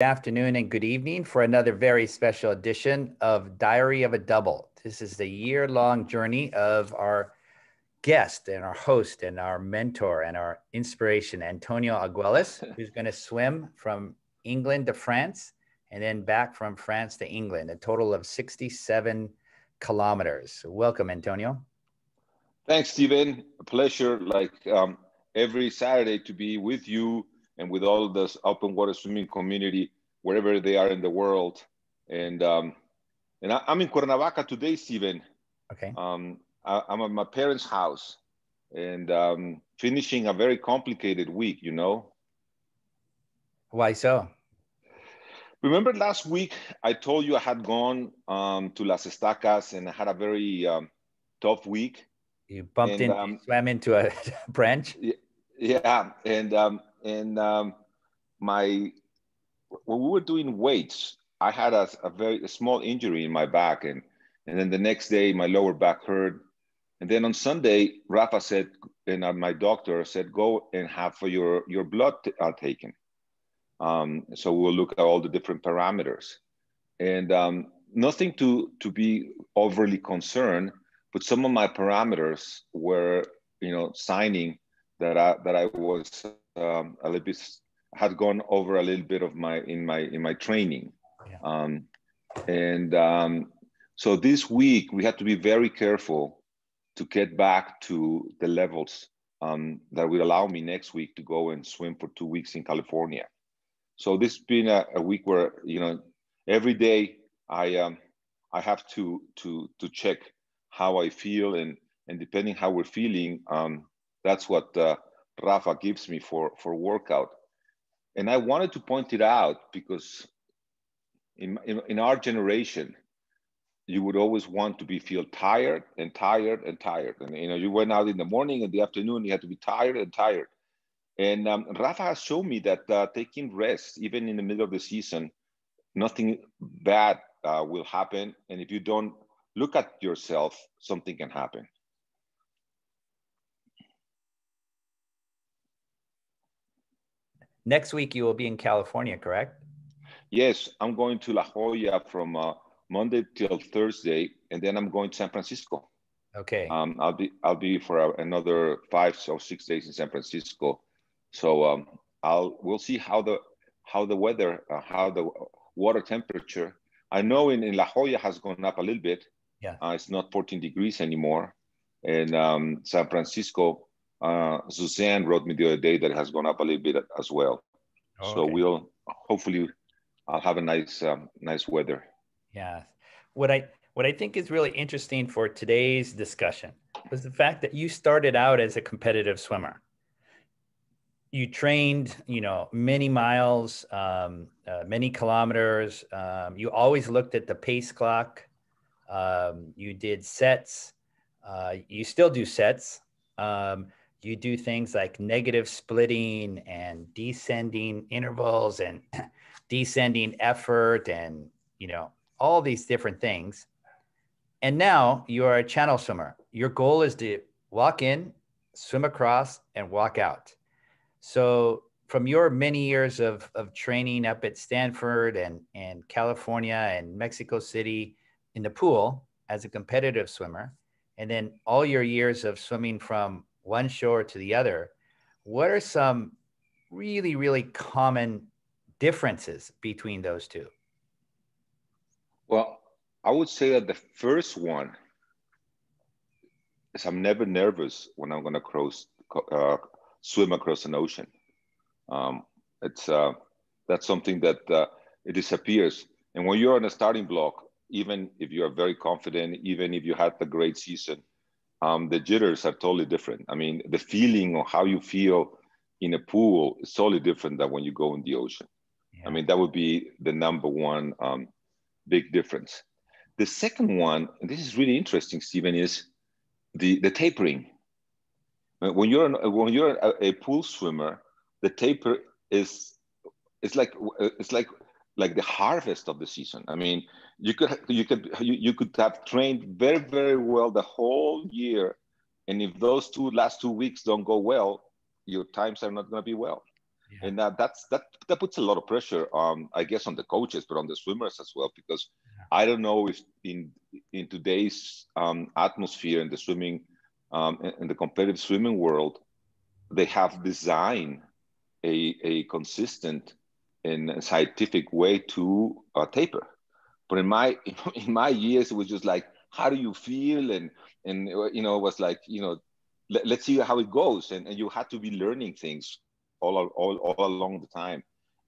afternoon and good evening for another very special edition of Diary of a Double. This is the year long journey of our guest and our host and our mentor and our inspiration, Antonio Argüelles, who's going to swim from England to France and then back from France to England, a total of 67 kilometers. welcome, Antonio. Thanks, Steven. A pleasure, like um, every Saturday, to be with you and with all this open water swimming community wherever they are in the world. And um, and I, am in Cuernavaca today, Steven. Okay. Um, I, am at my parents' house and um, finishing a very complicated week. You know. Why so? Remember last week I told you I had gone um, to Las Estacas and I had a very um, tough week. You bumped and, in, um, swam into a branch. Yeah, and um, and um, my when we were doing weights, I had a, a very a small injury in my back, and and then the next day my lower back hurt, and then on Sunday Rafa said, and uh, my doctor said, go and have for your your blood t- uh, taken. Um, so we'll look at all the different parameters, and um, nothing to to be overly concerned, but some of my parameters were you know signing that I that I was um, a little bit had gone over a little bit of my in my in my training yeah. um, and um, so this week we had to be very careful to get back to the levels um, that will allow me next week to go and swim for two weeks in california so this has been a, a week where you know every day i um, i have to to to check how i feel and and depending how we're feeling um, that's what uh, rafa gives me for for workout and I wanted to point it out because in, in, in, our generation, you would always want to be feel tired and tired and tired. And you know, you went out in the morning and the afternoon, you had to be tired and tired. And um, Rafa has shown me that uh, taking rest, even in the middle of the season, nothing bad uh, will happen. And if you don't look at yourself, something can happen. Next week you will be in California, correct? Yes, I'm going to La Jolla from uh, Monday till Thursday, and then I'm going to San Francisco. Okay. Um, I'll be I'll be for uh, another five or six days in San Francisco, so um, I'll we'll see how the how the weather, uh, how the water temperature. I know in, in La Jolla has gone up a little bit. Yeah. Uh, it's not 14 degrees anymore, and um, San Francisco uh, Suzanne wrote me the other day that it has gone up a little bit as well. Oh, so we'll hopefully I'll have a nice um, nice weather. Yeah, what I what I think is really interesting for today's discussion was the fact that you started out as a competitive swimmer. You trained, you know, many miles, um, uh, many kilometers. Um, you always looked at the pace clock. Um, you did sets. Uh, you still do sets. Um, you do things like negative splitting and descending intervals and descending effort and you know all these different things. And now you are a channel swimmer. Your goal is to walk in swim across and walk out. So from your many years of, of training up at stanford and, and california and mexico city in the pool as a competitive swimmer and then all your years of swimming from one shore to the other, what are some really, really common differences between those two? Well, I would say that the first one is I'm never nervous when I'm going to cross, uh, swim across an ocean. Um, it's uh, that's something that uh, it disappears. And when you're on a starting block, even if you are very confident, even if you had a great season, um, the jitters are totally different. I mean, the feeling of how you feel in a pool is totally different than when you go in the ocean. Yeah. I mean, that would be the number one um, big difference. The second one, and this is really interesting, Steven, is the, the tapering. When you're an, when you're a, a pool swimmer, the taper is it's like it's like like the harvest of the season. I mean, you could you could you, you could have trained very very well the whole year, and if those two last two weeks don't go well, your times are not going to be well. yeah. and uh, that's that that puts a lot of pressure on i guess on the coaches but on the swimmers as well because yeah. i don't know if in in today's um, atmosphere in the swimming um, in, in the competitive swimming world they have designed a, a consistent and scientific way to uh, taper but in my in my years it was just like how do you feel? And and you know it was like you know let, us see how it goes. And, and you had to be learning things all, all, all along the time.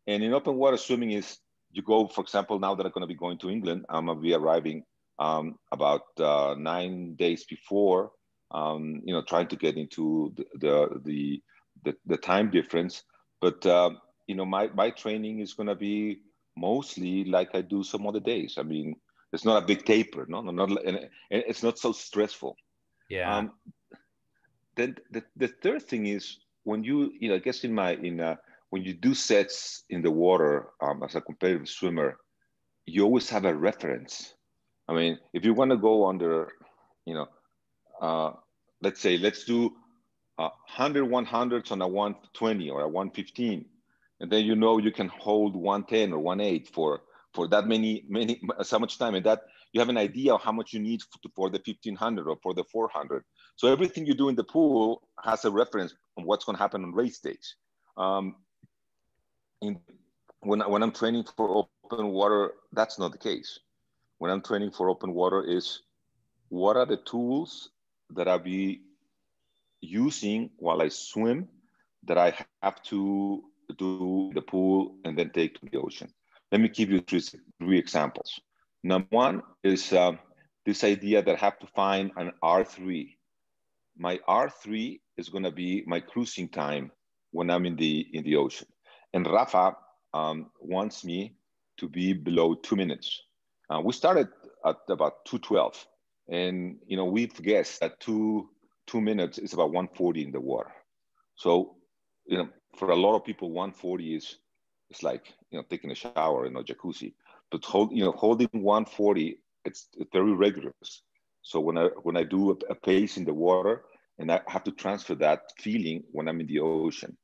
And in open water swimming is you go for example now that i'm going to be going to england i'm going to be arriving um, about uh, nine days before um, you know trying to get into the the the, the, the time difference. But uh, you know my, my training is going to be mostly like i do some other days. I mean it's not a big taper no no not and, it's not so stressful. Yeah. Um, then the, the third thing is when you you know i guess in my in uh, when you do sets in the water um, as a competitive swimmer you always have a reference. I mean if you want to go under you know uh, let's say let's do uh, 100 100s on a 120 or a 115 and then you know you can hold 110 or 18 for for that many many so much time. And that you have an idea of how much you need for the 1500 or for the 400 so everything you do in the pool has a reference on what's going to happen on race days. Um, in, when, when i'm training for open water that's not the case. When i'm training for open water is what are the tools that i'll be using while i swim that i have to do the pool and then take to the ocean let me give you three, three examples. Number one is uh, this idea that I have to find an R3. My R3 is going to be my cruising time when I'm in the in the ocean. And Rafa um, wants me to be below two minutes. Uh, we started at about 212, and you know we've guessed that two two minutes is about 140 in the water. So you know for a lot of people, 140 is it's like you know taking a shower in a jacuzzi. But hold you know holding 140, it's, it's very rigorous. So when I when I do a, a pace in the water, and I have to transfer that feeling when I'm in the ocean.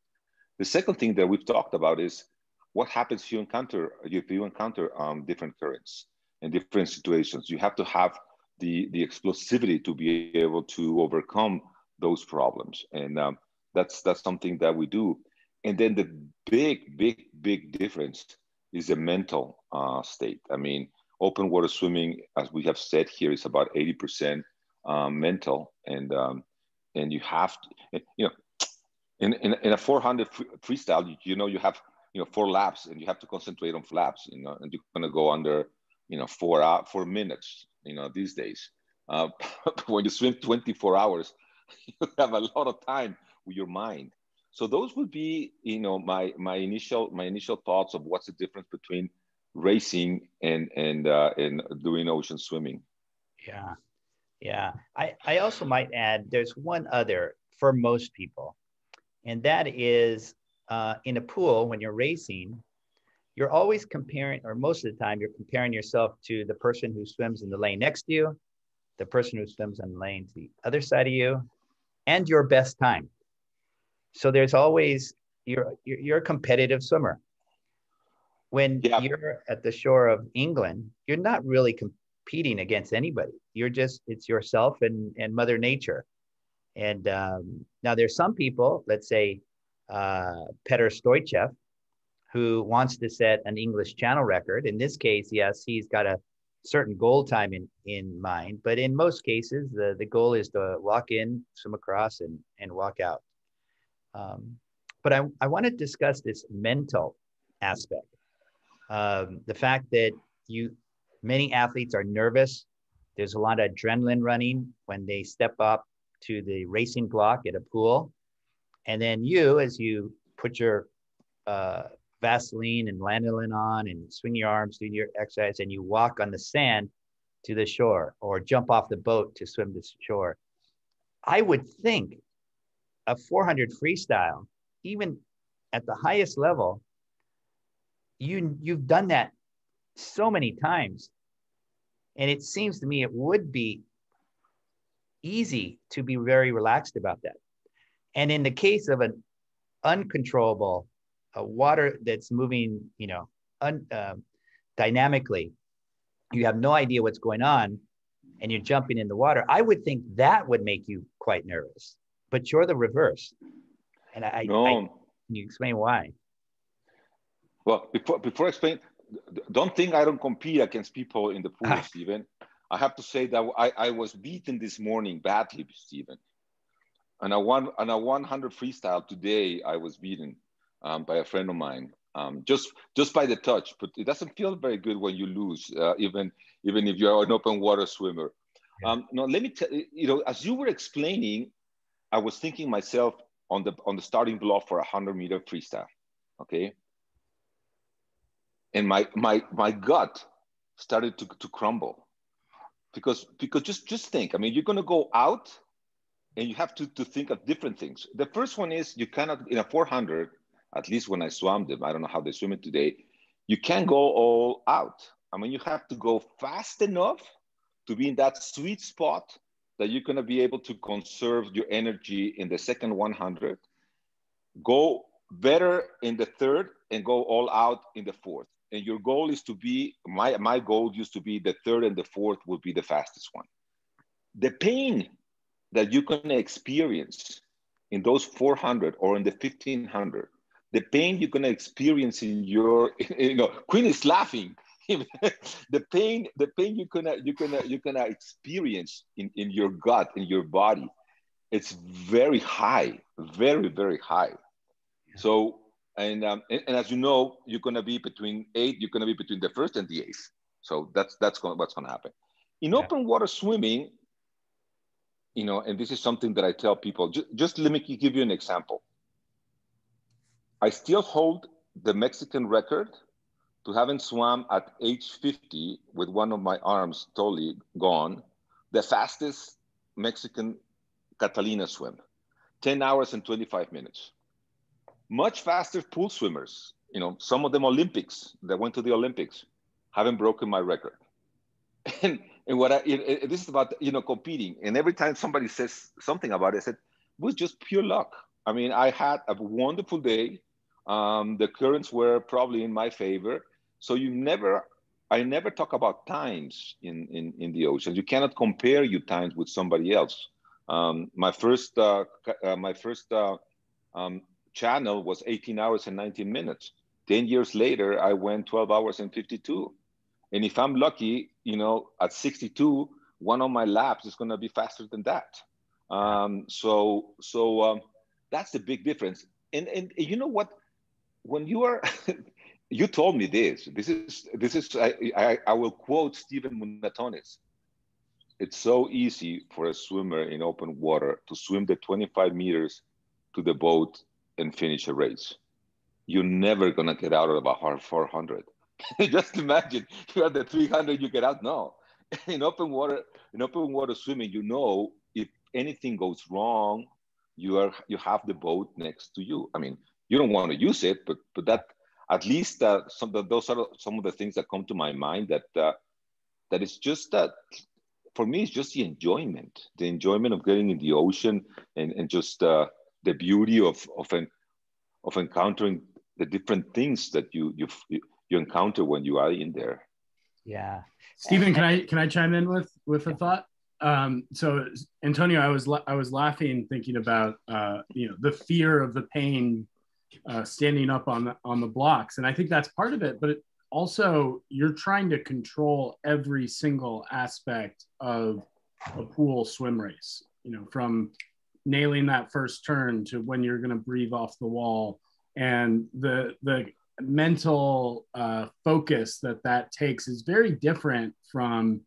The second thing that we've talked about is what happens if you encounter if you encounter um, different currents in different situations. You have to have the the explosivity to be able to overcome those problems, and um, that's that's something that we do. And then the big, big, big difference is the mental uh, state. I mean, open water swimming, as we have said here, is about 80% um, mental. And um, and you have to, you know, in, in, in a 400 freestyle, you, you know, you have, you know, four laps and you have to concentrate on flaps, you know, and you're going to go under, you know, four, uh, four minutes, you know, these days. Uh, when you swim 24 hours, you have a lot of time with your mind so those would be, you know, my my initial my initial thoughts of what's the difference between racing and and uh, and doing ocean swimming. Yeah, yeah. I I also might add there's one other for most people, and that is uh, in a pool when you're racing, you're always comparing, or most of the time, you're comparing yourself to the person who swims in the lane next to you, the person who swims in the lane to the other side of you, and your best time. So there's always you're you're, you're a competitive swimmer. When yeah. you're at the shore of England, you're not really competing against anybody. You're just it's yourself and and Mother Nature. And um, now there's some people, let's say uh, Petar Stoychev, who wants to set an English Channel record. In this case, yes, he's got a certain goal time in, in mind, but in most cases, the, the goal is to walk in, swim across, and, and walk out. Um, but I, I want to discuss this mental aspect. Um, the fact that you, many athletes are nervous. There's a lot of adrenaline running when they step up to the racing block at a pool. And then you, as you put your uh, Vaseline and lanolin on and swing your arms, do your exercise, and you walk on the sand to the shore or jump off the boat to swim to shore. I would think a 400 freestyle, even at the highest level, you you've done that so many times, and it seems to me it would be easy to be very relaxed about that. And in the case of an uncontrollable a water that's moving, you know, un, uh, dynamically, you have no idea what's going on, and you're jumping in the water, I would think that would make you quite nervous. But you're the reverse. And I, no. I can you explain why? Well, before before I explain, don't think I don't compete against people in the pool, ah. Steven. I have to say that I, I was beaten this morning badly, Steven. And a one on a 100 freestyle today, I was beaten um, by a friend of mine, um, just just by the touch. But it doesn't feel very good when you lose, uh, even even if you're an open water swimmer. Yeah. Um, now, let me tell you know, as you were explaining, I was thinking myself on the on the starting block for a 100 meter freestyle. Okay, and my my my gut started to, to crumble because because just just think i mean you're going to go out and you have to, to think of different things the first one is you cannot in a 400 at least when i swam them i don't know how they swim it today you can't go all out i mean you have to go fast enough to be in that sweet spot that you're going to be able to conserve your energy in the second 100 go better in the third and go all out in the fourth. And your goal is to be my my goal used to be the third and the fourth would be the fastest one. The pain that you can experience in those 400 or in the 1500 the pain you're going to experience in your you know Quinn is laughing the pain the pain you're gonna you're gonna you're gonna experience in, in your gut in your body it's very high very very high so and, um, and, and, as you know, you're to be between eight, you're to be between the first and the eighth. So that's, that's gonna, what's to happen. In yeah. open water swimming, you know, and this is something that I tell people, just, just let me give you an example. I still hold the Mexican record to having swam at age 50 with one of my arms totally gone, the fastest Mexican Catalina swim, 10 hours and 25 minutes much faster pool swimmers. You know, some of them Olympics that went to the Olympics haven't broken my record. And and what I it, it, this is about you know competing. And every time somebody says something about it, I said it was just pure luck. I mean, I had a wonderful day. Um, the currents were probably in my favor. So you never, I never talk about times in in in the ocean. You cannot compare your times with somebody else. Um, my first uh, uh, my first uh, um, channel was 18 hours and 19 minutes. 10 years later, I went 12 hours and 52. And if I'm lucky, you know, at 62, one of my laps is going to be faster than that. Um, so, so um, that's the big difference. And and you know what? When you are, you told me this. This is this is I I, I will quote Steven Munatones. It's so easy for a swimmer in open water to swim the 25 meters to the boat and finish a race. You're never gonna get out of a hard 400. Just imagine you're at the 300, you get out. No, in open water, in open water swimming, you know if anything goes wrong, you are you have the boat next to you. I mean, you don't want to use it, but but that at least uh, some of those are some of the things that come to my mind that uh, that is just that for me it's just the enjoyment the enjoyment of getting in the ocean and, and just uh, the beauty of of, an, of encountering the different things that you you you encounter when you are in there. Yeah, Steven, can I can I chime in with with a thought? Um, so Antonio, I was I was laughing thinking about uh, you know the fear of the pain uh, standing up on the on the blocks, and I think that's part of it. But it, also, you're trying to control every single aspect of a pool swim race. You know, from nailing that first turn to when you're going to breathe off the wall and the the mental uh, focus that that takes is very different from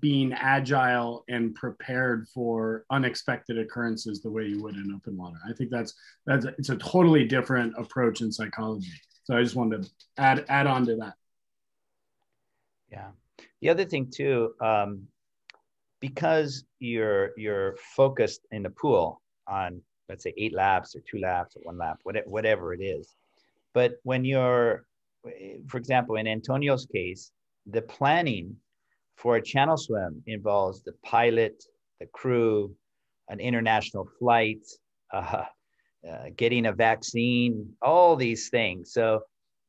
being agile and prepared for unexpected occurrences the way you would in open water. I think that's that's it's a totally different approach in psychology. So I just wanted to add add on to that. Yeah. The other thing too, um, because you're you're focused in the pool on let's say eight laps or two laps or one lap whatever, whatever it is but when you're for example in antonio's case the planning for a channel swim involves the pilot the crew an international flight uh, uh, getting a vaccine, all these things. So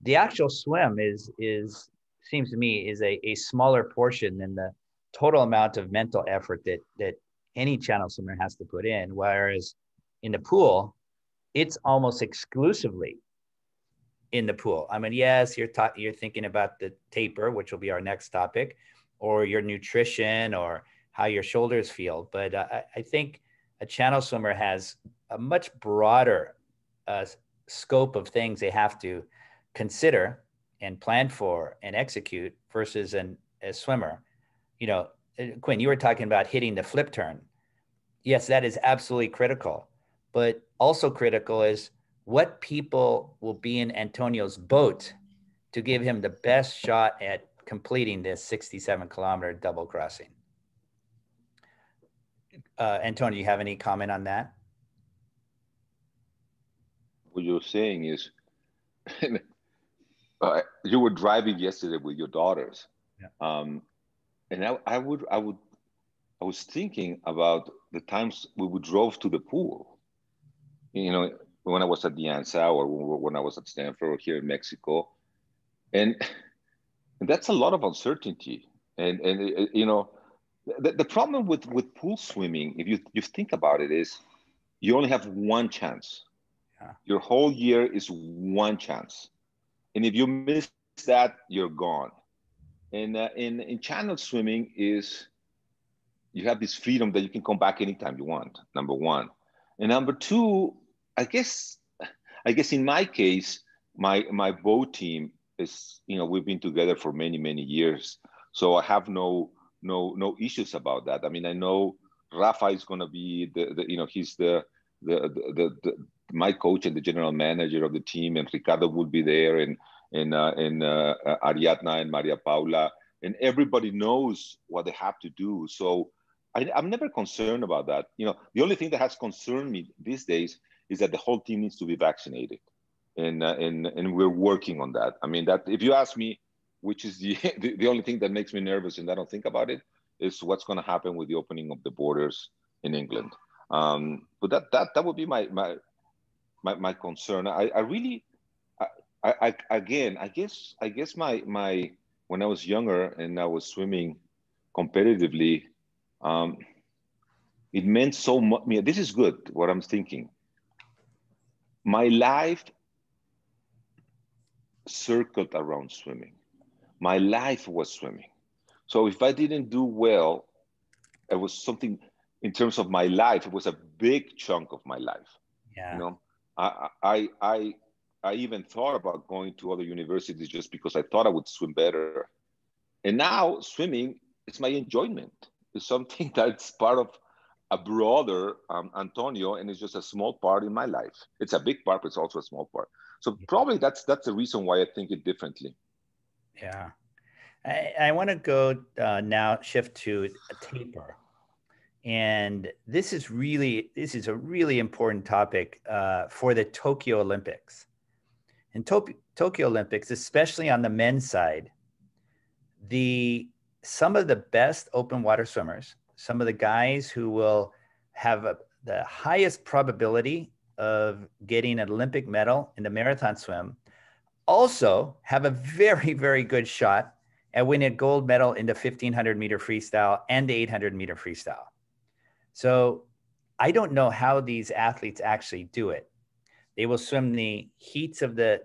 the actual swim is is seems to me is a, a smaller portion than the total amount of mental effort that that any channel swimmer has to put in. Whereas in the pool, it's almost exclusively in the pool. I mean, yes, you're ta- you're thinking about the taper, which will be our next topic, or your nutrition, or how your shoulders feel. But uh, I, think a channel swimmer has a much broader uh, scope of things they have to consider and plan for and execute versus an, a swimmer. You know, uh, Quinn, you were talking about hitting the flip turn. Yes, that is absolutely critical. But also critical is what people will be in Antonio's boat to give him the best shot at completing this 67 kilometer double crossing. Uh, Antonio, do you have any comment on that? What you're saying is, uh, you were driving yesterday with your daughters, yeah. um, and I, I would, I would, I was thinking about the times we would drove to the pool. You know, when I was at the ANSA or when I was at Stanford or here in Mexico, and, and that's a lot of uncertainty. And and you know, the, the problem with with pool swimming, if you you think about it, is you only have one chance. Yeah. Your whole year is one chance, and if you miss that, you're gone. And uh, in in channel swimming is you have this freedom that you can come back anytime you want. Number one, and number two, I guess I guess in my case, my my boat team is you know we've been together for many many years, so I have no no no issues about that. I mean, I know Rafa is going to be the, the you know he's the the, the the, my coach and the general manager of the team, and Ricardo will be there, and and uh, and uh, Ariadna and Maria Paula, and everybody knows what they have to do. So I, I'm never concerned about that. You know, the only thing that has concerned me these days is that the whole team needs to be vaccinated, and uh, and and we're working on that. I mean, that if you ask me, which is the, the, only thing that makes me nervous and I don't think about it is what's going to happen with the opening of the borders in England. Um, but that that that would be my my my, my concern. I, I really I, I, again I guess I guess my my when I was younger and I was swimming competitively, um, it meant so much. This is good. What I'm thinking. My life circled around swimming my life was swimming. So if I didn't do well, it was something in terms of my life. It was a big chunk of my life. Yeah. You know, I I I I even thought about going to other universities just because I thought I would swim better. And now swimming is my enjoyment. It's something that's part of a broader um, Antonio, and it's just a small part in my life. It's a big part, but it's also a small part. So probably that's that's the reason why I think it differently. Yeah. I, I want to go uh, now shift to a taper. And this is really this is a really important topic uh, for the Tokyo Olympics. In to- Tokyo Olympics, especially on the men's side, the some of the best open water swimmers, some of the guys who will have a, the highest probability of getting an Olympic medal in the marathon swim also have a very, very good shot at winning a gold medal in the 1500 meter freestyle and the 800 meter freestyle. So I don't know how these athletes actually do it. They will swim the heats of the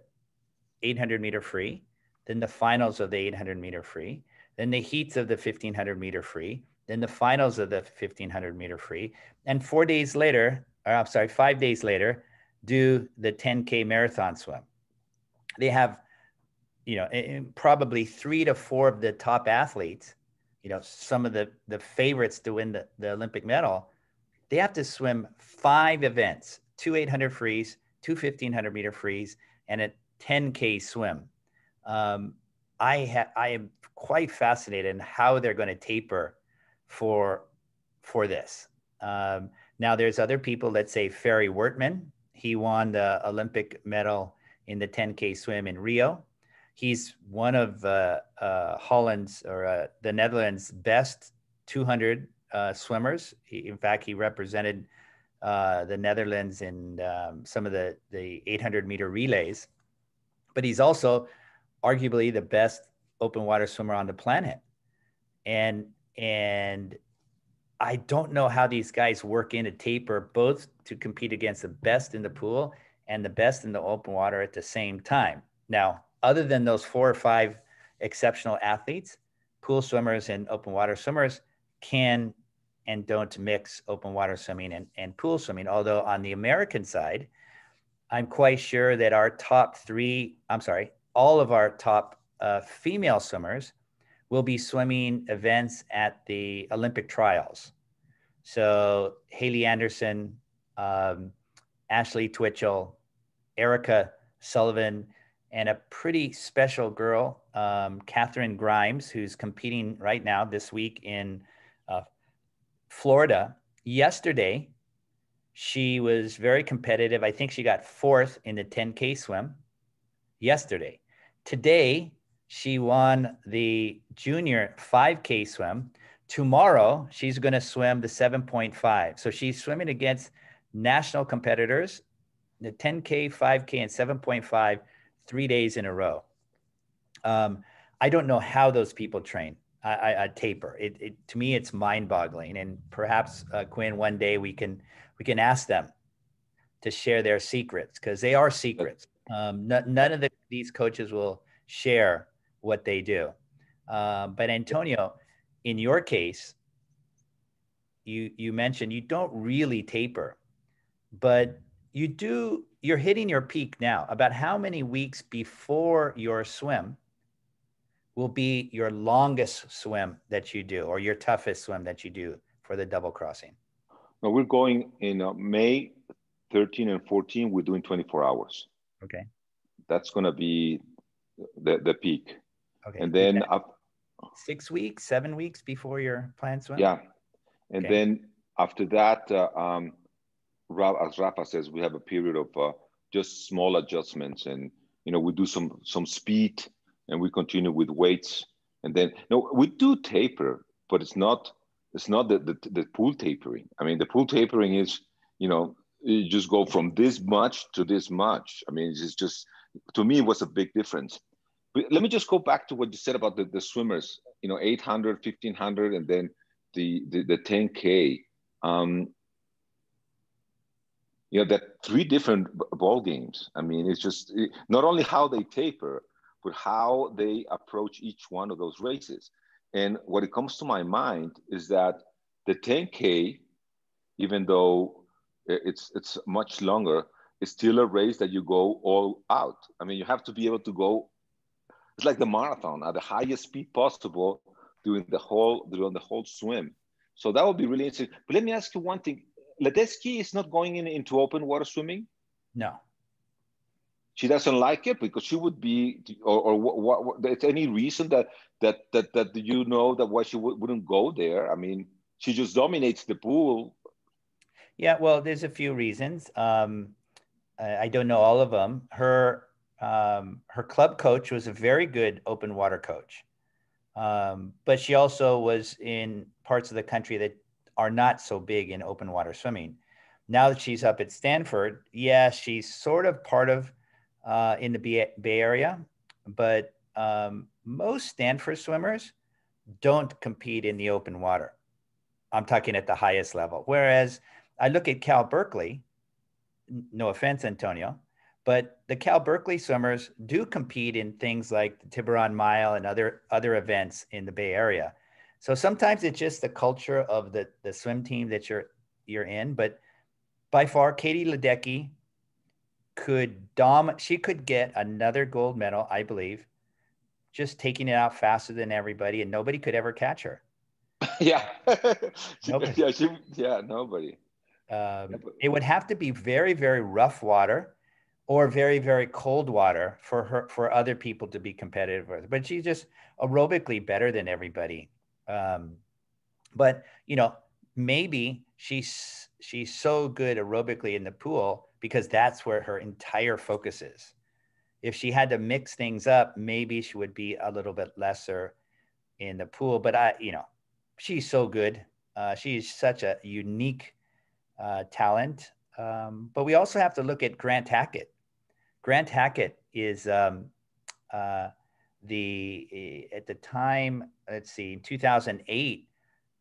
800 meter free, then the finals of the 800 meter free, then the heats of the 1500 meter free, then the finals of the 1500 meter free. And four days later, or I'm sorry, five days later, do the 10K marathon swim they have, you know, probably three to four of the top athletes, you know, some of the, the favorites to win the, the Olympic medal, they have to swim five events, two 800 frees, two 1500 meter frees, and a 10K swim. Um, I, ha- I am quite fascinated in how they're going to taper for, for this. Um, now, there's other people, let's say Ferry Weertman. He won the Olympic medal in the 10K swim in Rio. He's one of uh, uh, Holland's or uh, the Netherlands' best 200 uh, swimmers. He, in fact, he represented uh, the Netherlands in um, some of the, the 800 meter relays. But he's also arguably the best open water swimmer on the planet. And, and I don't know how these guys work in a taper both to compete against the best in the pool and the best in the open water at the same time. Now, other than those four or five exceptional athletes, pool swimmers and open water swimmers can and don't mix open water swimming and, and pool swimming. Although on the American side, I'm quite sure that our top three, I'm sorry, all of our top uh, female swimmers will be swimming events at the Olympic trials. So Haley Anderson, um, Ashley Twichell, Erica Sullivan, and a pretty special girl, um, Catherine Grimes, who's competing right now this week in uh, Florida. Yesterday, she was very competitive. I think she got fourth in the 10K swim yesterday. Today, she won the junior 5K swim. Tomorrow, she's going to swim the 7.5. So she's swimming against national competitors, the 10K, 5K, and 7.5, three days in a row. Um, I don't know how those people train. I, I, taper. It, it, to me, it's mind-boggling. And perhaps uh, Quinn, one day we can we can ask them to share their secrets because they are secrets. Um, none of the, these coaches will share what they do. Uh, but Antonio, in your case, you you mentioned you don't really taper, but you do. You're hitting your peak now. About how many weeks before your swim? will be your longest swim that you do or your toughest swim that you do for the double crossing? No, we're going in uh, May 13 and 14. We're doing 24 hours. Okay. That's going to be the, the peak. Okay. And then up six weeks, seven weeks before your planned swim. Yeah. And okay. then after that, uh, um, as Rafa says, we have a period of uh, just small adjustments, and you know we do some some speed and we continue with weights. And then no, we do taper, but it's not it's not the, the, the pool tapering. I mean, the pool tapering is, you know, you just go from this much to this much. I mean, it's just to me it was a big difference. Let me just go back to what you said about the, the swimmers, you know, 800, 1500, and then the, the, the 10K. Um, you know, that three different ball games. I mean, it's just not only how they taper, but how they approach each one of those races. And what it comes to my mind is that the 10K, even though it's it's much longer, is still a race that you go all out. I mean, you have to be able to go. It's like the marathon at the highest speed possible during the whole during the whole swim. So that would be really interesting. But let me ask you one thing: Ledecky is not going in, into open water swimming. No she doesn't like it because she would be or, or what, what, what any reason that that that that you know that why she w- wouldn't go there i mean she just dominates the pool yeah well there's a few reasons um i don't know all of them her um her club coach was a very good open water coach um but she also was in parts of the country that are not so big in open water swimming now that she's up at stanford yeah she's sort of part of uh, in the Bay, Bay Area, but um, most Stanford swimmers don't compete in the open water. I'm talking at the highest level. Whereas I look at Cal Berkeley, no offense, Antonio, but the Cal Berkeley swimmers do compete in things like the Tiburon Mile and other other events in the Bay Area. So sometimes it's just the culture of the the swim team that you're you're in. But by far, Katie Ledecky could dom she could get another gold medal, I believe, just taking it out faster than everybody, and nobody could ever catch her. yeah. nobody. Yeah, she, yeah, nobody. Um, it would have to be very, very rough water or very, very cold water for her for other people to be competitive with. But she's just aerobically better than everybody. Um, but you know, maybe she's she's so good aerobically in the pool because that's where her entire focus is. If she had to mix things up, maybe she would be a little bit lesser in the pool. But I, you know, she's so good. Uh, she's such a unique uh, talent. Um, but we also have to look at Grant Hackett. Grant Hackett is um, uh, the at the time. Let's see, 2008,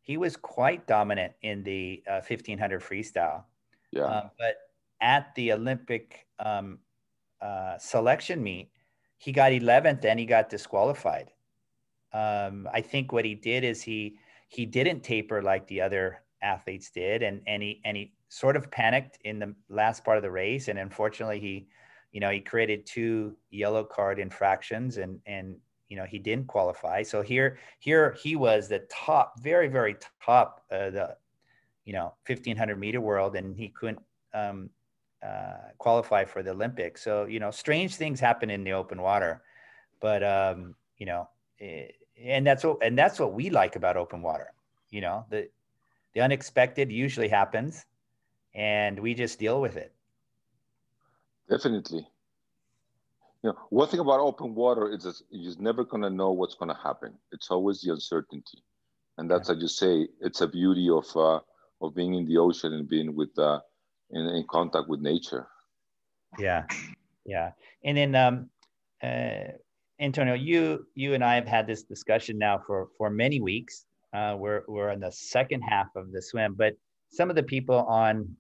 he was quite dominant in the uh, 1500 freestyle. Yeah. Uh, but at the Olympic um, uh, selection meet, he got 11th and he got disqualified. Um, I think what he did is he he didn't taper like the other athletes did, and and he and he sort of panicked in the last part of the race, and unfortunately he, you know, he created two yellow card infractions, and and you know he didn't qualify. So here here he was the top, very very top uh, the, you know, 1500 meter world, and he couldn't. Um, uh, qualify for the Olympics. So you know, strange things happen in the open water, but um, you know, it, and that's what and that's what we like about open water. You know, the the unexpected usually happens, and we just deal with it. Definitely. You know, one thing about open water is that you're never going to know what's going to happen. It's always the uncertainty, and that's yeah. as you say, it's a beauty of uh, of being in the ocean and being with uh, in, in contact with nature. Yeah, yeah, and then um, uh, Antonio, you you and I have had this discussion now for for many weeks. Uh, we're we're in the second half of the swim, but some of the people on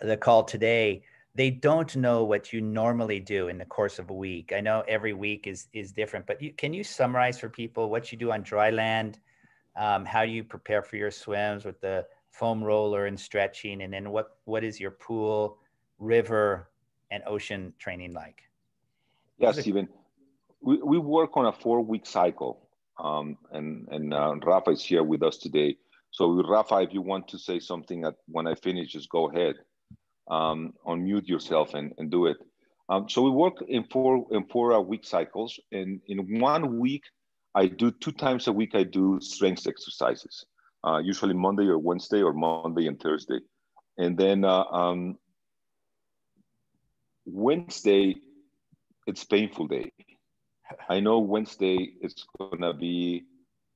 the call today they don't know what you normally do in the course of a week. I know every week is is different, but you, can you summarize for people what you do on dry land? Um, how do you prepare for your swims with the foam roller and stretching, and then what what is your pool, river, and ocean training like? Yeah, Steven we, we work on a four week cycle. Um, and and uh, Rafa is here with us today. So Rafa, if you want to say something at, when I finish, just go ahead. Um, unmute yourself and, and do it. Um, so we work in four in four uh, week cycles. And in one week, I do two times a week. I do strength exercises, uh, usually Monday or Wednesday or Monday and Thursday. And then uh, um, Wednesday, it's painful day. I know Wednesday is going to be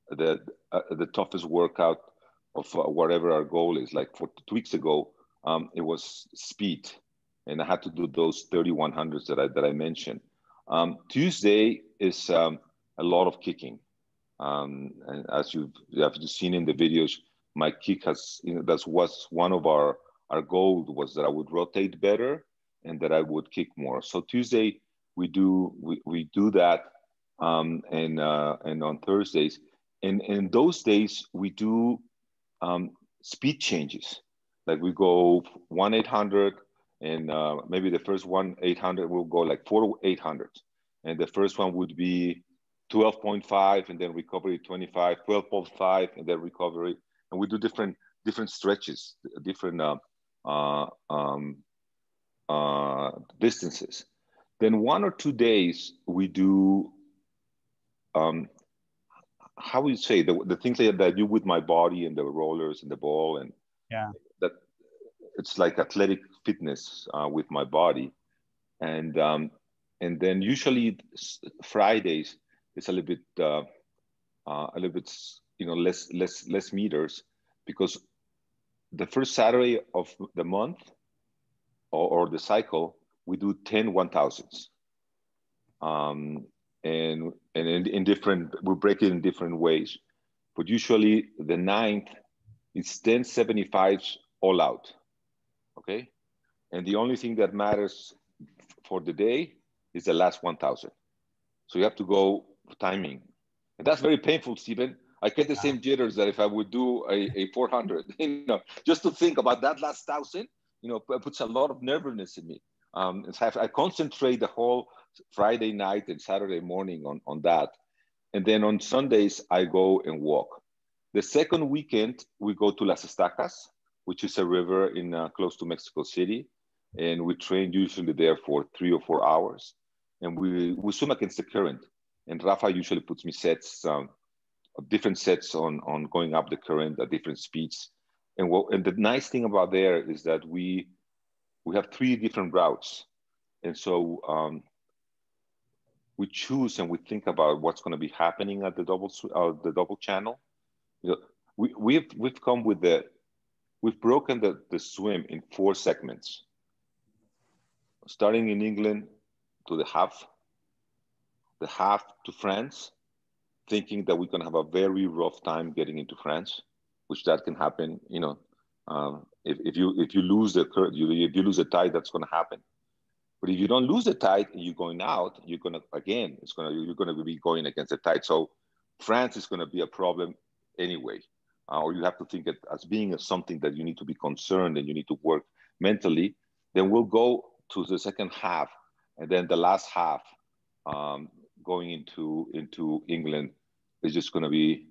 the uh, the toughest workout of uh, whatever our goal is. Like for two weeks ago, um, it was speed, and I had to do those 3100s that I that I mentioned. Um, Tuesday is um, a lot of kicking, um, and as you've, have seen in the videos, my kick has you know that's was one of our our goal was that I would rotate better and that I would kick more. So Tuesday we do we, we do that um, and uh, and on Thursdays and in those days we do um, speed changes like we go one 800 and uh, maybe the first one 800 will go like four 800 and the first one would be 12.5 and then recovery 25 12.5 and then recovery. And we do different different stretches different uh, uh, um, uh, distances. Then one or two days we do, um, how would you say, the, the things that I do with my body and the rollers and the ball and yeah, it's like athletic fitness uh, with my body. And, um, and then usually Fridays, it's a little bit, uh, uh, a little bit, you know, less, less, less meters because the first Saturday of the month or, or the cycle, we do 10 1000s. Um, and and in, in, different, we break it in different ways. But usually the ninth is 1075s all out. Okay. And the only thing that matters for the day is the last 1000. So you have to go timing. And that's very painful, Steven. I get the same jitters that if I would do a, a 400, you know, just to think about that last thousand, you know, puts a lot of nervousness in me. Um, I concentrate the whole Friday night and Saturday morning on, on that. And then on Sundays, I go and walk. The second weekend, we go to Las Estacas, which is a river in uh, close to Mexico City. And we train usually there for three or four hours. And we, we swim against the current. And Rafa usually puts me sets, um, different sets on, on going up the current at different speeds. And, what, and the nice thing about there is that we we have three different routes. And so um, we choose and we think about what's going to be happening at the double uh, the double channel. You know, we, we've we've come with the we've broken the, the swim in four segments. Starting in England to the half, the half to France, thinking that we're going to have a very rough time getting into France, which that can happen. You know, um, if, if you if you lose the you, if you lose the tide, that's going to happen. But if you don't lose the tide and you're going out, you're going to again, it's going to you're going to be going against the tide. So France is going to be a problem anyway, uh, or you have to think it as being something that you need to be concerned and you need to work mentally. Then we'll go to the second half, and then the last half, um, going into into England, is just going to be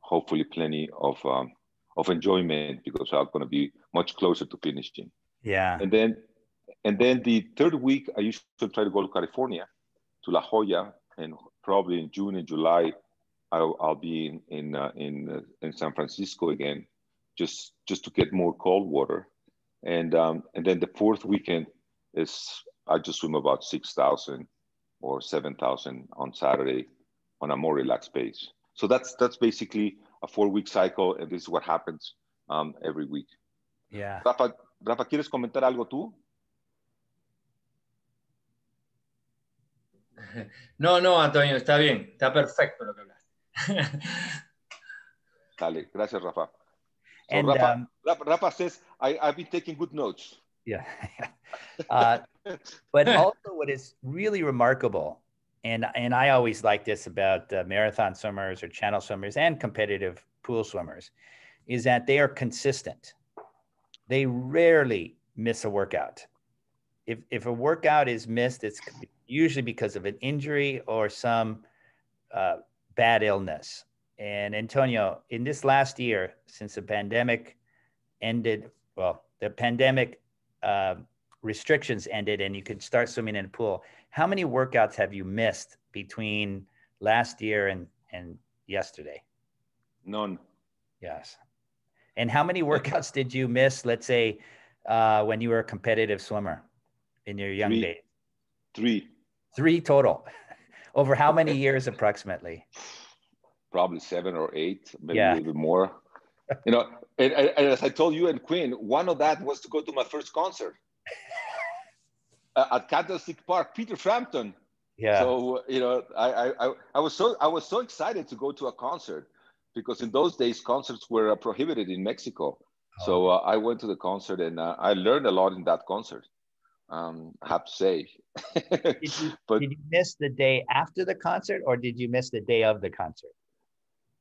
hopefully plenty of um, of enjoyment because I'm going to be much closer to finishing. Yeah. And then and then the third week, I usually try to go to California, to La Jolla, and probably in June and July, I'll, I'll be in in uh, in, uh, in San Francisco again, just just to get more cold water, and um, and then the fourth weekend is I just swim about six thousand or seven thousand on Saturday, on a more relaxed pace. So that's that's basically a four week cycle, and this is what happens um, every week. Yeah. Rafa, Rafa, ¿quieres comentar algo tú? No, no, Antonio, está bien, está perfecto lo que hablaste. Dale, gracias, Rafa. So And, Rafa, um, Rafa, says, I, I've been taking good notes. Yeah. uh, but also, what is really remarkable, and and I always like this about uh, marathon swimmers or channel swimmers and competitive pool swimmers, is that they are consistent. They rarely miss a workout. If if a workout is missed, it's usually because of an injury or some uh, bad illness. And Antonio, in this last year, since the pandemic ended, well, the pandemic uh, restrictions ended and you could start swimming in a pool, how many workouts have you missed between last year and, and yesterday? None. Yes. And how many workouts did you miss, let's say, uh, when you were a competitive swimmer in your young Three. days? Three, Three total. Over how many years approximately? probably seven or eight, maybe Yeah. a little bit more. You know, and, and, as I told you and Quinn, one of that was to go to my first concert uh, at Candlestick Park, Peter Frampton. Yeah. So you know, I, I I was so I was so excited to go to a concert because in those days concerts were uh, prohibited in Mexico. So uh, I went to the concert and uh, I learned a lot in that concert. Um, I have to say. Did you, but did you miss the day after the concert or did you miss the day of the concert?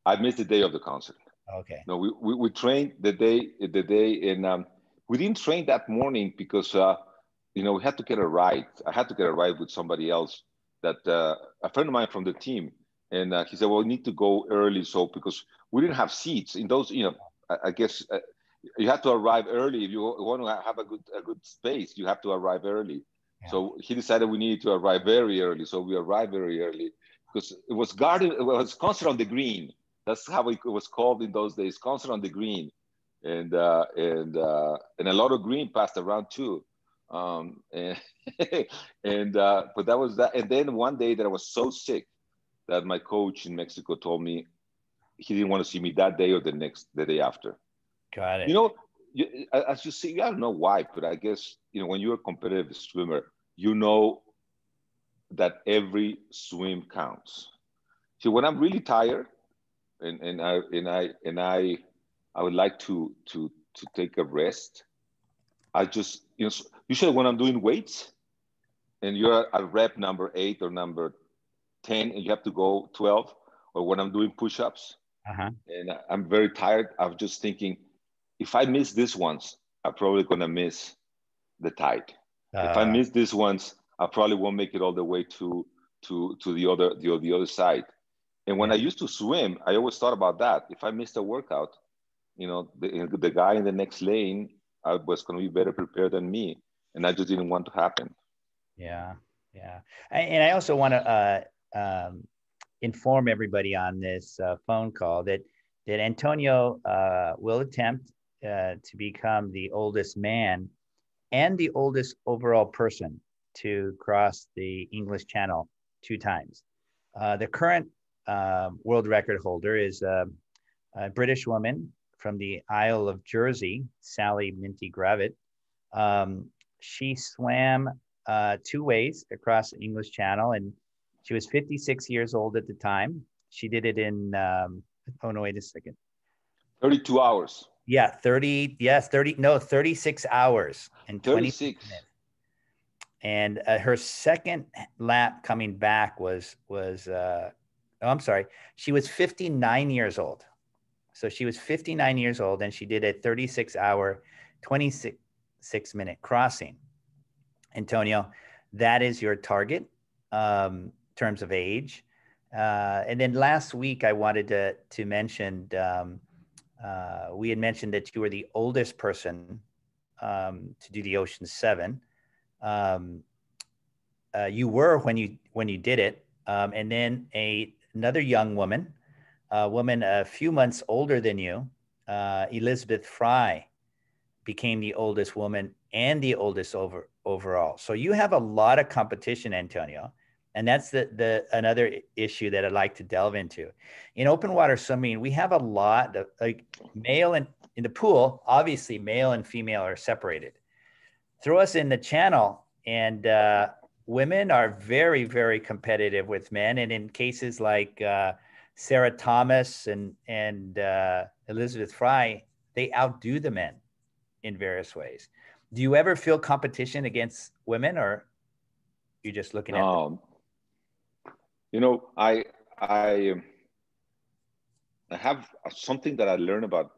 I missed the day of the concert. Okay. No, we, we, we trained the day the day and um, we didn't train that morning because uh, you know we had to get a ride. I had to get a ride with somebody else that uh, a friend of mine from the team, and uh, he said, "Well, we need to go early, so because we didn't have seats in those, you know, I, I guess." You have to arrive early if you want to have a good a good space. You have to arrive early. Yeah. So he decided we needed to arrive very early. So we arrived very early because it was garden. It was concert on the green. That's how it was called in those days. Concert on the green, and uh, and uh, and a lot of green passed around too. Um, and and uh, but that was that. And then one day that I was so sick that my coach in Mexico told me he didn't want to see me that day or the next the day after. Got it. You know, you, as you see, I don't know why, but I guess you know when you're a competitive swimmer, you know that every swim counts. See, when I'm really tired, and and I and I and I, I would like to to to take a rest. I just you know usually when I'm doing weights, and you're at rep number eight or number ten, and you have to go twelve, or when I'm doing push-ups, uh-huh. and I'm very tired. I'm just thinking, if I miss this once, I'm probably gonna miss the tide. Uh, if I miss this once, I probably won't make it all the way to to to the other the, the other side. And when Yeah. I used to swim, I always thought about that. If I missed a workout, you know, the, the guy in the next lane I was going to be better prepared than me, and I just didn't want to happen. Yeah, yeah. And I also want to uh, um, inform everybody on this uh, phone call that that Antonio uh, will attempt uh, to become the oldest man and the oldest overall person to cross the English Channel two times. Uh, the current um world record holder is um a British woman from the Isle of Jersey, Sally Minty Gravett. Um, she swam uh, two ways across the English Channel, and she was 56 years old at the time. She did it in, um, oh no, wait a second. 32 hours. Yeah, 30, yes, 30, no, 36 hours and 36 minutes. And uh, her second lap coming back was, was, uh, oh, I'm sorry, she was 59 years old. So she was 59 years old and she did a 36 hour, 26 six minute crossing. Antonio, that is your target um, in terms of age. Uh, and then last week, I wanted to, to mention um, uh, we had mentioned that you were the oldest person um, to do the Ocean Seven. Um, uh, you were when you when you did it, um, and then a another young woman, a woman a few months older than you, uh, Elizabeth Fry, became the oldest woman and the oldest over overall. So you have a lot of competition, Antonio and that's the the another issue that I'd like to delve into. In open water swimming, we have a lot of like male and in the pool. Obviously, male and female are separated. Throw us in the channel, and uh, women are very very competitive with men. And in cases like uh, Sarah Thomas and and uh, Elizabeth Fry, they outdo the men in various ways. Do you ever feel competition against women, or you're just looking at? Um, you know, I I um, I have something that I learned about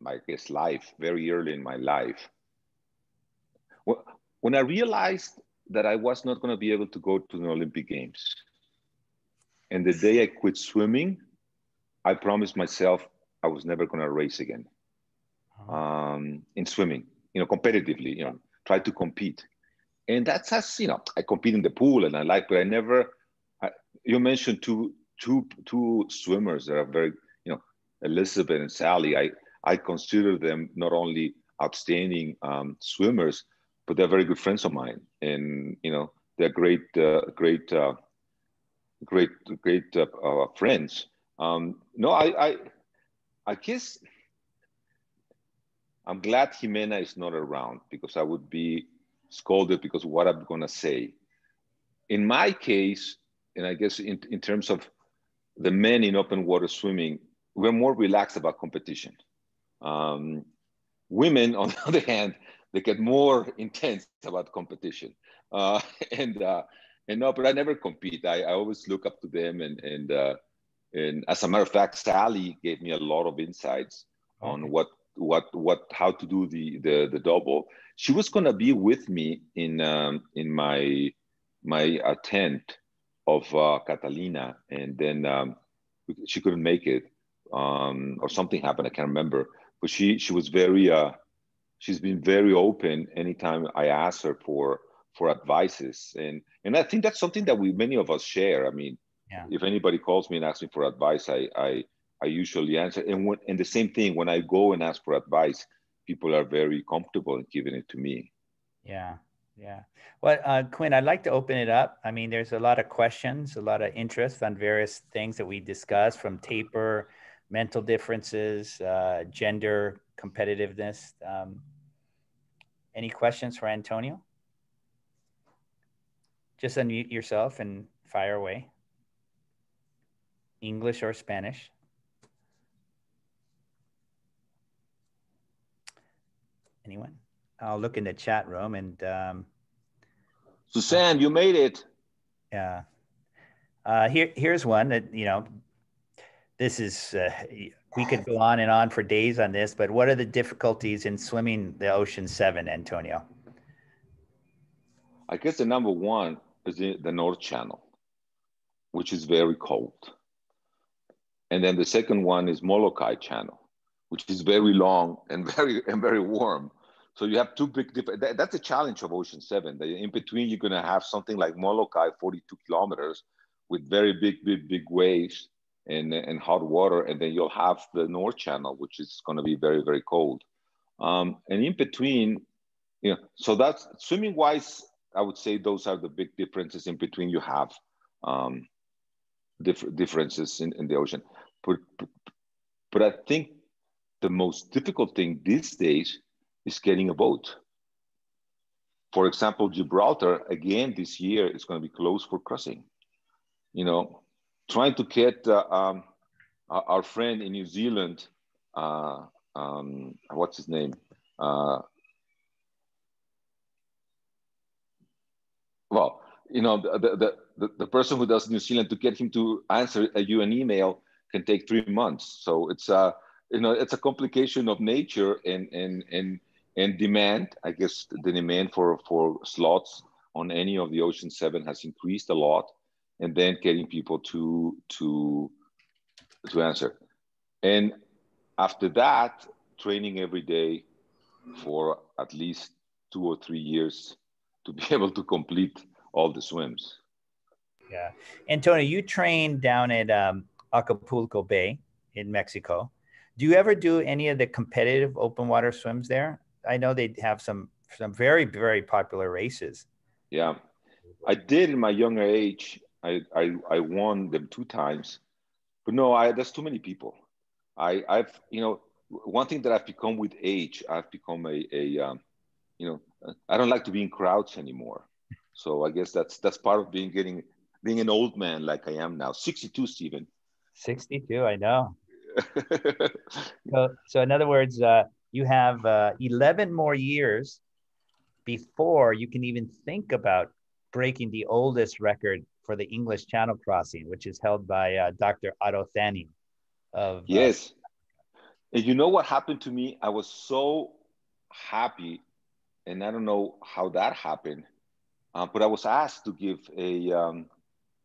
my guess life very early in my life. When I realized that I was not going to be able to go to the Olympic Games, and the day I quit swimming, I promised myself I was never going to race again um, in swimming. You know, competitively. You know, try to compete, and that's as you know, I compete in the pool and I like, but I never you mentioned two two two swimmers that are very you know Elizabeth and Sally. I I consider them not only outstanding um, swimmers, but they're very good friends of mine, and you know they're great uh, great uh, great great uh, uh friends. Um, no, I, I I guess I'm glad Jimena is not around because I would be scolded because what I'm gonna say. In my case, and I guess in, in terms of the men in open water swimming, we're more relaxed about competition. Um, women, on the other hand, they get more intense about competition. Uh, and uh, and no, but I never compete. I, I always look up to them, and and uh, and as a matter of fact, Sally gave me a lot of insights okay. on what what what how to do the the the double. She was gonna be with me in um, in my my tent of uh, Catalina, and then um, she couldn't make it, um, or something happened. I can't remember. But she she was very uh, she's been very open anytime I ask her for for advices, and and I think that's something that we many of us share. I mean, yeah. if anybody calls me and asks me for advice, I I I usually answer. And when and the same thing when I go and ask for advice, people are very comfortable in giving it to me. Yeah, yeah. Well, uh, Quinn, I'd like to open it up. I mean, there's a lot of questions, a lot of interest on various things that we discussed from taper, mental differences, uh, gender competitiveness. Um, any questions for Antonio? Just unmute yourself and fire away. English or Spanish. Anyone? I'll look in the chat room and. Um, Suzanne, you made it. Yeah. Uh, here, here's one that you know. This is uh, we could go on and on for days on this, but what are the difficulties in swimming the Ocean Seven, Antonio? I guess the number one is the, the North Channel, which is very cold, and then the second one is Molokai Channel, which is very long and very and very warm. So you have two big different. That, that's a challenge of Ocean Seven. That in between, you're going to have something like Molokai, 42 kilometers, with very big, big, big waves and and hot water, and then you'll have the North Channel, which is going to be very, very cold. Um, and in between, you know, so that's swimming wise. I would say those are the big differences in between. You have um, differences in, in the ocean, but but I think the most difficult thing these days is getting a boat. For example, Gibraltar, again, this year is going to be closed for crossing. You know, trying to get uh, um, our friend in New Zealand, uh, um, what's his name? Uh, well, you know, the, the, the, the, person who does New Zealand to get him to answer you an email can take three months. So it's a, uh, you know, it's a complication of nature and, and, and, and demand. I guess the demand for, for slots on any of the Ocean 7 has increased a lot. And then getting people to, to, to answer. And after that, training every day for at least two or three years to be able to complete all the swims. Yeah. Antonio, you trained down at um, Acapulco Bay in Mexico. Do you ever do any of the competitive open water swims there? I know they have some some very very popular races. Yeah, I did in my younger age. I I, I won them two times, but no, I there's too many people. I I've you know one thing that I've become with age, I've become a a um, you know I don't like to be in crowds anymore. So I guess that's that's part of being getting being an old man like I am now. 62, Steven. 62, I know. so, so in other words, uh, you have uh, 11 more years before you can even think about breaking the oldest record for the English Channel crossing, which is held by uh, Dr. Otto Thaning. Of uh, yes, and you know what happened to me? I was so happy, and I don't know how that happened, uh, but I was asked to give a um,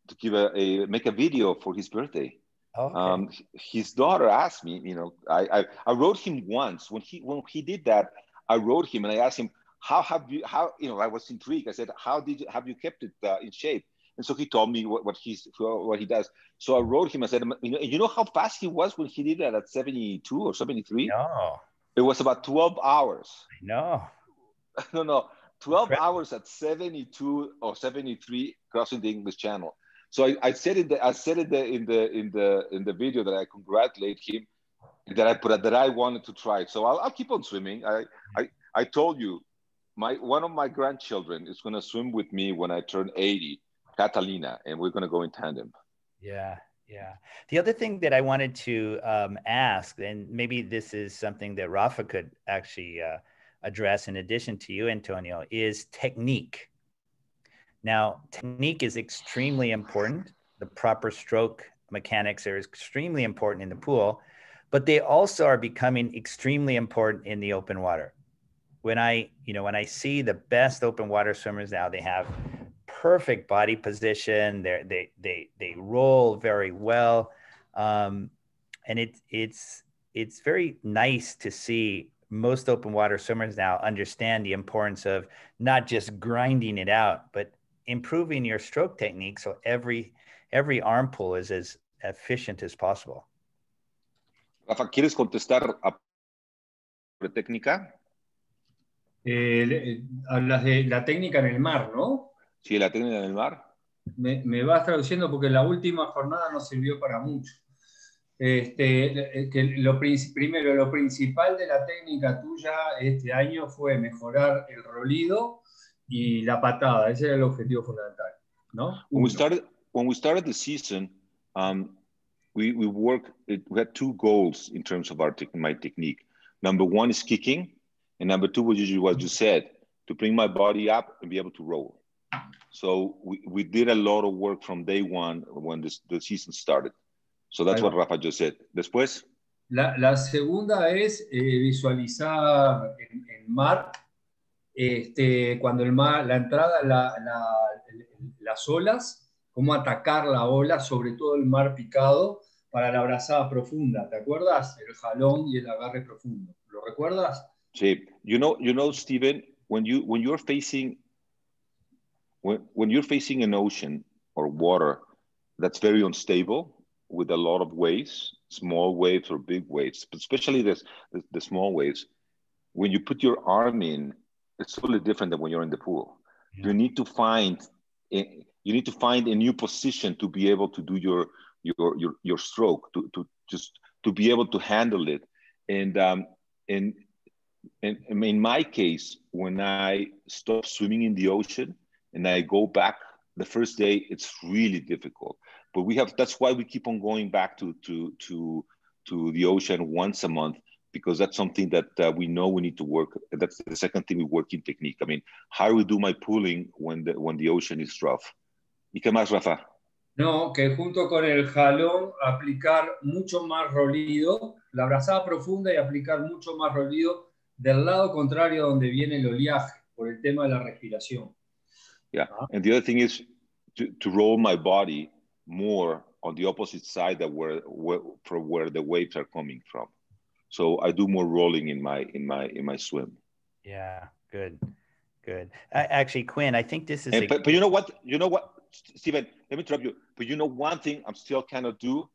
to give a, a, make a video for his birthday. Okay. Um, his daughter asked me, you know, I, I, I wrote him once when he when he did that. I wrote him and I asked him, how have you how you know I was intrigued. I said, how did you have you kept it uh, in shape? And so he told me what, what he's what he does. So I wrote him. I said, you know, you know how fast he was when he did that at 72 or 73? No. It was about 12 hours. No. no, no. 12 Incredible. hours at 72 or 73 crossing the English Channel. So I, I said in the I said in the in the in the in the video that I congratulate him that I put that I wanted to try. So I'll, I'll keep on swimming. I, I I told you my one of my grandchildren is going to swim with me when I turn 80 Catalina, and we're going to go in tandem. Yeah, yeah. The other thing that I wanted to um, ask, and maybe this is something that Rafa could actually uh, address in addition to you, Antonio, is technique. Now, technique is extremely important. The proper stroke mechanics are extremely important in the pool, but they also are becoming extremely important in the open water. When I, you know, when I see the best open water swimmers now, they have perfect body position. They they they they roll very well, um, and it's it's it's very nice to see most open water swimmers now understand the importance of not just grinding it out, but improving your stroke technique so every every arm pull is as efficient as possible. Rafa, ¿quieres contestar a técnica? Eh, hablas de la técnica en el mar, ¿no? Sí, la técnica del mar. Me, me, vas traduciendo porque la última jornada no sirvió para mucho. Este, eh, que lo, primero, lo principal de la técnica tuya este año fue mejorar el rolido y la patada. Ese era el objetivo fundamental. ¿no? When we started, when we started the season, um, we, we worked, we had two goals in terms of our my technique. Number one is kicking, and number two was usually what you said, to bring my body up and be able to roll. So we, we did a lot of work from day one when this, the season started. So that's what Rafa just said. Después. La, la segunda es eh, visualizar en, en, mar, este, cuando el mar, la entrada, la, la, las olas, cómo atacar la ola, sobre todo el mar picado, para la abrazada profunda. ¿Te acuerdas? El jalón y el agarre profundo. ¿Lo recuerdas? Sí. You know, you know, Steven, when you when you're facing when, when you're facing an ocean or water that's very unstable with a lot of waves, small waves or big waves, but especially this, the, the small waves, when you put your arm in, it's totally different than when you're in the pool. Yeah. You need to find a, you need to find a new position to be able to do your your your, your stroke to, to just to be able to handle it and um, and and in my case, when I stop swimming in the ocean and I go back the first day, it's really difficult. But we have that's why we keep on going back to to to to the ocean once a month because that's something that uh, we know we need to work. That's the second thing we work in technique. I mean, how do we do my pulling when the when the ocean is rough? ¿Y qué más, Rafa? No, que junto con el jalón aplicar mucho más rolido, la brazada profunda y aplicar mucho más rolido del lado contrario donde viene el oleaje, por el tema de la respiración. Yeah, uh -huh. and the other thing is to, to roll my body more on the opposite side that where, where from where the waves are coming from. So I do more rolling in my in my in my swim. Yeah, good, good. I, actually, Quinn, I think this is. And, a- but, but you know what? You know what, Steven? Let me interrupt you. But you know one thing I'm still cannot do,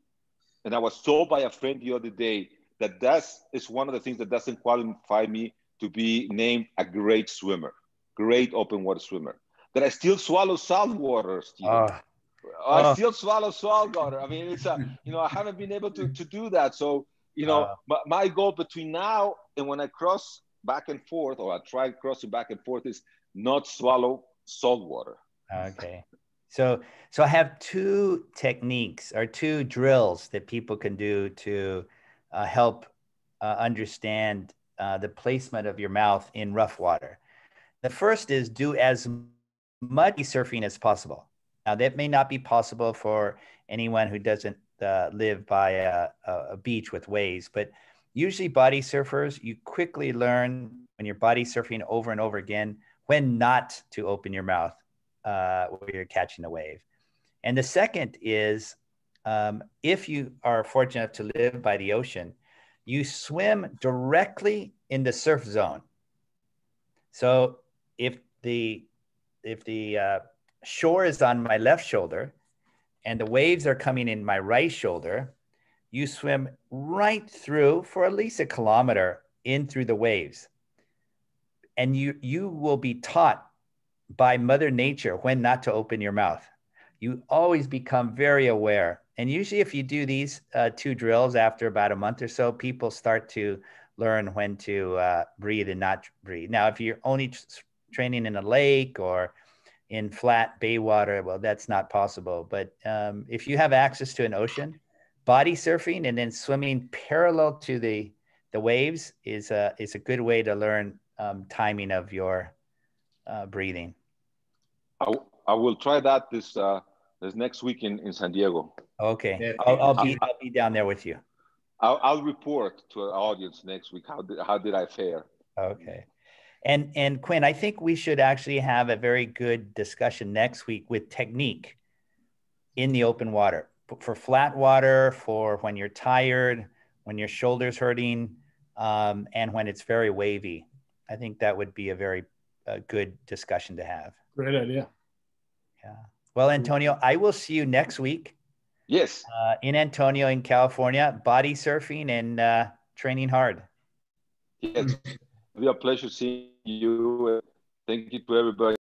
and I was told by a friend the other day that that is one of the things that doesn't qualify me to be named a great swimmer, great open water swimmer. That I still swallow salt water, Steven. Uh, I uh, still swallow salt water. I mean, it's a, you know, I haven't been able to, to do that. So you know, uh, my, my goal between now and when I cross back and forth, or I try crossing back and forth, is not swallow salt water. Okay. So, so I have two techniques or two drills that people can do to uh, help uh, understand uh, the placement of your mouth in rough water. The first is do as body surfing as possible. Now, that may not be possible for anyone who doesn't uh, live by a, a beach with waves. But usually, body surfers, you quickly learn when you're body surfing over and over again when not to open your mouth uh, where you're catching a wave. And the second is um, if you are fortunate enough to live by the ocean, you swim directly in the surf zone. So if the if the uh, shore is on my left shoulder, and the waves are coming in my right shoulder, you swim right through for at least a kilometer in through the waves. And you you will be taught by mother nature when not to open your mouth. You always become very aware. And usually if you do these uh, two drills after about a month or so, people start to learn when to uh, breathe and not breathe. Now, if you're only training in a lake or in flat bay water, well, that's not possible. But um, if you have access to an ocean, body surfing and then swimming parallel to the the waves is a is a good way to learn um, timing of your uh, breathing. I, I will try that this uh, this next week in, in San Diego. Okay, yeah. I'll, I'll be I'll be down there with you. I'll, I'll report to our audience next week. How did how did I fare? Okay. And and Quinn, I think we should actually have a very good discussion next week with technique in the open water for flat water, for when you're tired, when your shoulders hurting, um, and when it's very wavy. I think that would be a very uh, good discussion to have. Great idea. Yeah. Well, Antonio, I will see you next week. Yes. Uh, in Antonio, in California, body surfing and uh, training hard. Yes. It'll be a pleasure seeing you. Thank you to everybody.